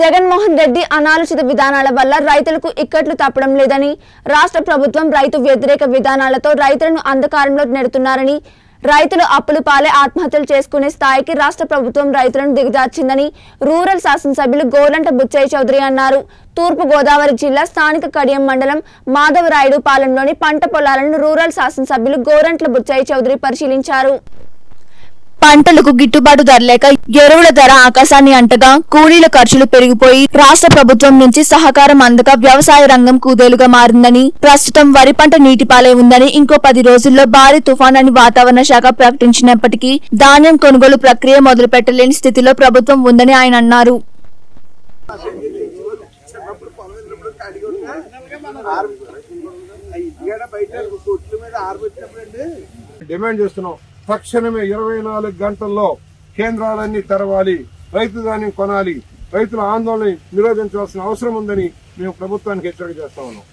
జగన్మోహన్ రెడ్డి అనాలోచిత విధానాల వల్ల రైతులకు ఇక్కట్లు తప్పడం లేదని రాష్ట్ర ప్రభుత్వం రైతు వ్యతిరేక విధానాలతో రైతులను అంధకారంలో నెడుతున్నారని రైతులు అప్పులు పాలే ఆత్మహత్యలు చేసుకునే స్థాయికి రాష్ట్ర ప్రభుత్వం రైతులను దిగజార్చిందని రూరల్ శాసనసభ్యులు గోలంట బుచ్చయ్య చౌదరి అన్నారు. తూర్పు గోదావరి జిల్లా స్థానిక కడియం మండలం మాధవరాయుడు పాలెంలోని పంట పొలాలను రూరల్ శాసనసభ్యులు గోరంట్ల బుచ్చయ్య చౌదరి పరిశీలించారు. పంటలకు గిట్టుబాటు ధర లేక ఎరువుల ధర ఆకాశాన్ని అంటగా కూలీల ఖర్చులు పెరిగిపోయి రాష్ట్ర ప్రభుత్వం నుంచి సహకారం అందక వ్యవసాయ రంగం కూదేలుగా మారిందని ప్రస్తుతం వరి పంట నీటిపాలే ఉందని ఇంకో పది రోజుల్లో భారీ తుఫాన్ అని వాతావరణ శాఖ ప్రకటించినప్పటికీ ధాన్యం కొనుగోలు ప్రక్రియ మొదలు పెట్టలేని స్థితిలో ప్రభుత్వం ఉందని ఆయన అన్నారు. డిమాండ్ చేస్తున్నాం. తక్షణమే ఇరవై నాలుగు గంటల్లో కేంద్రాలన్నీ తెరవాలి రైతు ధాన్యం కొనాలి రైతుల ఆందోళన నిరోధించవలసిన అవసరం ఉందని మేము ప్రభుత్వానికి హెచ్చరిక చేస్తా ఉన్నాం.